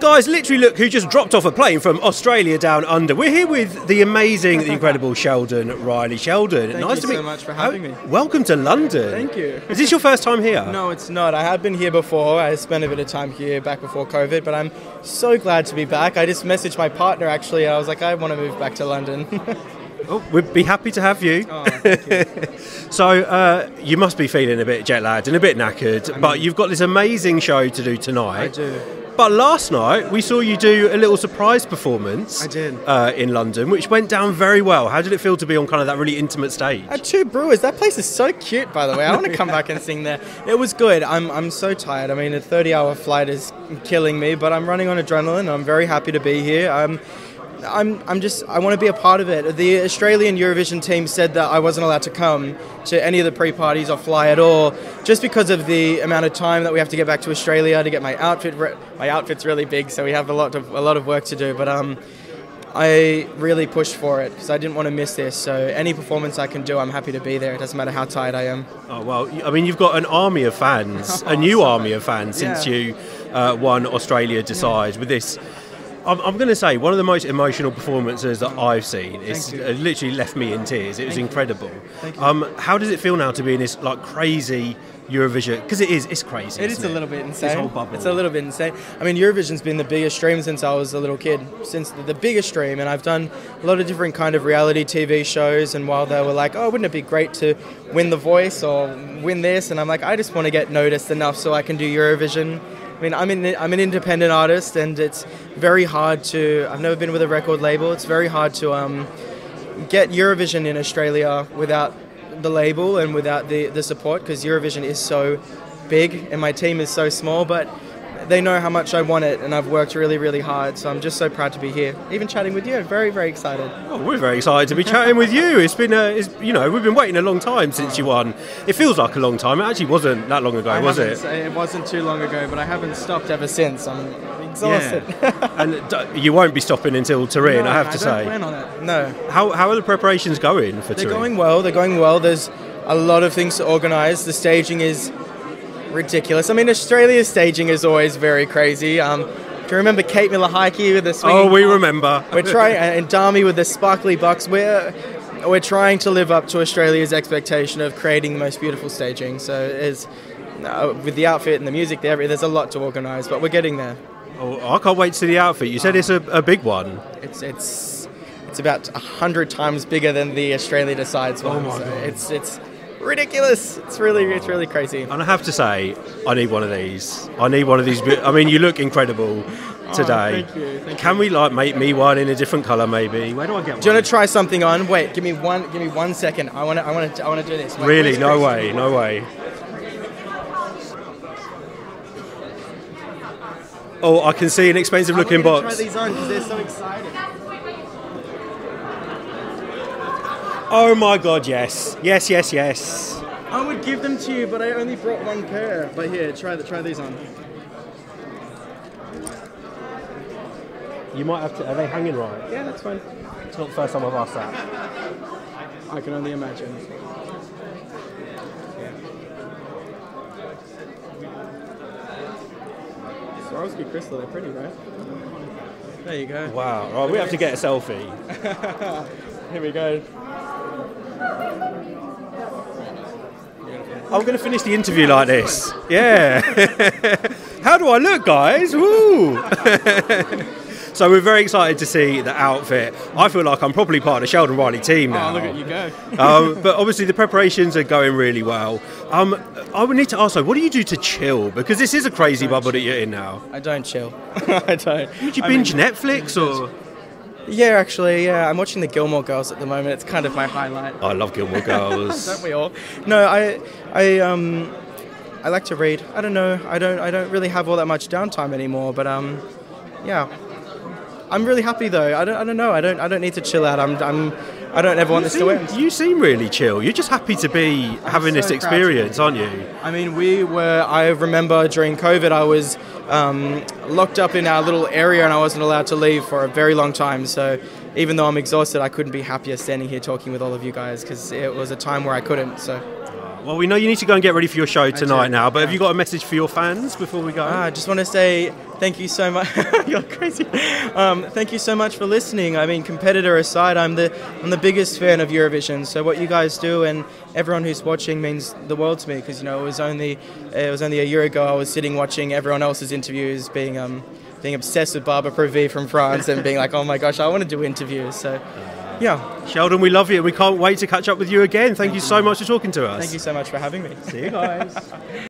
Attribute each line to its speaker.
Speaker 1: Guys, literally look who just dropped off a plane from Australia down under. We're here with the amazing, the incredible Sheldon Riley. Sheldon,
Speaker 2: Thank
Speaker 1: nice to meet you.
Speaker 2: so much for having
Speaker 1: Oh,
Speaker 2: me.
Speaker 1: Welcome to London.
Speaker 2: Thank you.
Speaker 1: Is this your first time here?
Speaker 2: No, it's not. I have been here before. I spent a bit of time here back before COVID, but I'm so glad to be back. I just messaged my partner actually. And I was like, I want to move back to London.
Speaker 1: Oh, we'd be happy to have you.
Speaker 2: oh, thank you.
Speaker 1: So uh, you must be feeling a bit jet lagged and a bit knackered, but you've got this amazing show to do tonight.
Speaker 2: I do.
Speaker 1: But last night we saw you do a little surprise performance.
Speaker 2: I did.
Speaker 1: uh, in London, which went down very well. How did it feel to be on kind of that really intimate stage?
Speaker 2: At Two Brewers, that place is so cute, by the way. I want to come back and sing there. It was good. I'm, I'm so tired. I mean, a 30 hour flight is killing me, but I'm running on adrenaline. I'm very happy to be here. I'm, I'm, I'm just, I want to be a part of it. The Australian Eurovision team said that I wasn't allowed to come to any of the pre parties or fly at all, just because of the amount of time that we have to get back to Australia to get my outfit. Re- my outfit's really big, so we have a lot of, a lot of work to do, but um, I really pushed for it because I didn't want to miss this. So any performance I can do, I'm happy to be there. It doesn't matter how tired I am.
Speaker 1: Oh well, I mean, you've got an army of fans, a new army of fans since
Speaker 2: Yeah.
Speaker 1: you uh, won Australia Decides with this. I'm, I'm going to say one of the most emotional performances that I've seen. It's
Speaker 2: you.
Speaker 1: uh, literally left me in tears. It was
Speaker 2: Thank
Speaker 1: incredible.
Speaker 2: Thank you.
Speaker 1: Um, how does it feel now to be in this like crazy Eurovision? Because it is. It's crazy.
Speaker 2: It is a little bit insane. It's a little bit insane. I mean, Eurovision's been the biggest dream since I was a little kid, since the, the biggest dream, and I've done a lot of different kind of reality TV shows. And while they were like, "Oh, wouldn't it be great to win The Voice or win this?" and I'm like, I just want to get noticed enough so I can do Eurovision. I mean, I'm, in, I'm an independent artist, and it's very hard to. I've never been with a record label. It's very hard to um, get Eurovision in Australia without the label and without the, the support because Eurovision is so big and my team is so small, but they know how much I want it and I've worked really, really hard. So I'm just so proud to be here. Even chatting with you, very, very excited.
Speaker 1: Oh, we're very excited to be chatting with you. It's been, a, it's, you know, we've been waiting a long time since you won. It feels like a long time. It actually wasn't that long ago,
Speaker 2: I
Speaker 1: was it?
Speaker 2: It wasn't too long ago, but I haven't stopped ever since. I'm exhausted. Yeah.
Speaker 1: and d- you won't be stopping until Turin, I have to
Speaker 2: don't
Speaker 1: say.
Speaker 2: plan on it. No.
Speaker 1: How, how are the preparations going for
Speaker 2: They're
Speaker 1: Turin?
Speaker 2: going well. They're going well. There's a lot of things to organise. The staging is ridiculous. I mean, Australia's staging is always very crazy. Um, do you remember Kate Miller-Heidke with the swinging?
Speaker 1: oh, we remember.
Speaker 2: We're trying, and Dami with the sparkly box. We're we're trying to live up to Australia's expectation of creating the most beautiful staging. So it's uh, with the outfit and the music there. There's a lot to organise, but we're getting there.
Speaker 1: Oh, I can't wait to see the outfit. You said it's a, a big one.
Speaker 2: It's it's it's about a hundred times bigger than the Australia decides one.
Speaker 1: Oh my
Speaker 2: so
Speaker 1: God.
Speaker 2: It's it's ridiculous. It's really it's really crazy.
Speaker 1: And I have to say, I need one of these. I need one of these. I mean, you look incredible oh, today.
Speaker 2: Oh, thank you, thank
Speaker 1: Can we like make me one in a different colour, maybe? Where do I get one?
Speaker 2: Do you want to try something on? Wait, give me one. Give me one second. I want to. I want to. I want to do this. Wait,
Speaker 1: really? No way. No way. Oh, I can see an expensive
Speaker 2: I
Speaker 1: looking
Speaker 2: want you to
Speaker 1: box.
Speaker 2: Try these on because they're so exciting.
Speaker 1: Oh my god, yes. Yes, yes, yes.
Speaker 2: I would give them to you, but I only brought one pair. But here, try the, try these on.
Speaker 1: You might have to. Are they hanging right?
Speaker 2: Yeah, that's fine.
Speaker 1: It's not the first time I've asked that.
Speaker 2: I can only imagine. Swarovski crystal, they're pretty, right? There you go.
Speaker 1: Wow. Right, we have to get a selfie.
Speaker 2: Here we go.
Speaker 1: I'm going to finish the interview like this. Yeah. How do I look, guys? Woo! so we're very excited to see the outfit. I feel like I'm probably part of the Sheldon Riley team now.
Speaker 2: Oh, look at you go.
Speaker 1: um, but obviously the preparations are going really well. Um, I would need to ask though, what do you do to chill? Because this is a crazy bubble that you're in now.
Speaker 2: I don't chill. I don't.
Speaker 1: Would you
Speaker 2: I
Speaker 1: binge
Speaker 2: mean-
Speaker 1: Netflix or?
Speaker 2: Yeah, actually, yeah. I'm watching the Gilmore Girls at the moment. It's kind of my highlight.
Speaker 1: I love Gilmore Girls.
Speaker 2: Don't we all? No, I, I, um, I like to read. I don't know. I don't. I don't really have all that much downtime anymore. But um, yeah. I'm really happy though. I don't. I don't know. I don't. I don't need to chill out. I'm. I'm. I don't ever want this to end.
Speaker 1: You seem really chill. You're just happy to be having this
Speaker 2: so to
Speaker 1: experience, aren't you?
Speaker 2: I mean, we were. I remember during COVID, I was um, locked up in our little area, and I wasn't allowed to leave for a very long time. So, even though I'm exhausted, I couldn't be happier standing here talking with all of you guys because it was a time where I couldn't. So,
Speaker 1: Well, we know you need to go and get ready for your show tonight now, but have you got a message for your fans before we go?
Speaker 2: Ah, I just want to say thank you so much. You're crazy. Um, thank you so much for listening. I mean, competitor aside, I'm the I'm the biggest fan of Eurovision. So what you guys do and everyone who's watching means the world to me because you know it was only it was only a year ago I was sitting watching everyone else's interviews, being um being obsessed with Barbara Pravi from France and being like, oh my gosh, I want to do interviews. So. Yeah,
Speaker 1: Sheldon, we love you and we can't wait to catch up with you again. Thank you so much for talking to us.
Speaker 2: thank you so much for having me.
Speaker 1: See you guys.